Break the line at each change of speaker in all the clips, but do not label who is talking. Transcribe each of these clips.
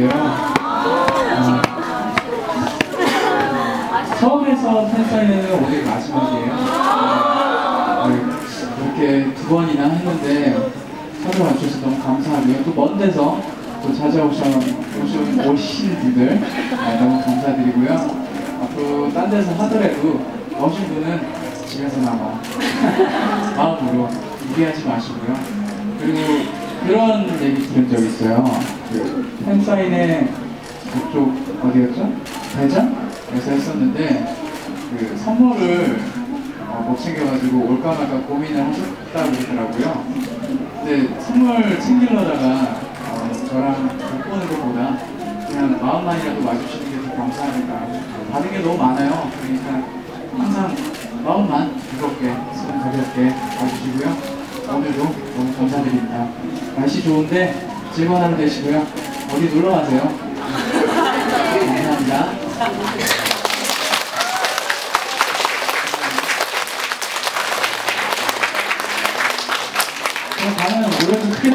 있는데요. 어, 처음에서 팬사인회는 오늘 마지막이에요. 어, 이렇게 두 번이나 했는데 찾아 와 주셔서 너무 감사하고요. 또 먼 데서 또 찾아오신 오신, 오신 분들 네, 너무 감사드리고요. 앞으로 딴 데서 하더라도 오신 분은 집에서나마 마음으로 무리하지 마시고요. 그리고 그런 얘기 들은 적 있어요. 그 팬사인회 그쪽 어디였죠? 대전에서 했었는데 그 선물을 어, 못 챙겨가지고 올까 말까 고민을 하셨다고 그러더라고요. 근데 선물 챙기려다가 어, 저랑 못 보는 것보다 그냥 마음만이라도 와주시는 게 더 감사하니까 받은 게 너무 많아요. 그러니까 항상 마음만 무겁게 손 가볍게 와주시고요. 오늘도 너무 감사드립니다. 날씨 좋은데 즐거운 하루 되시고요. 어디 놀러 가세요. 감사합니다. 그럼 다음은 노래 좀 크게.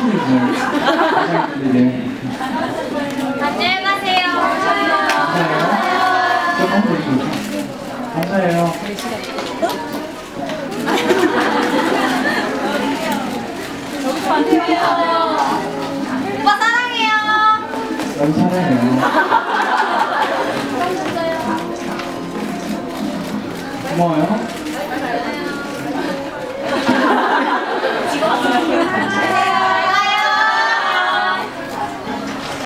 네.
안녕히 가세요.
감사해요. 조금 부르세요.
감사해요.
난 사랑해요. 고마워요.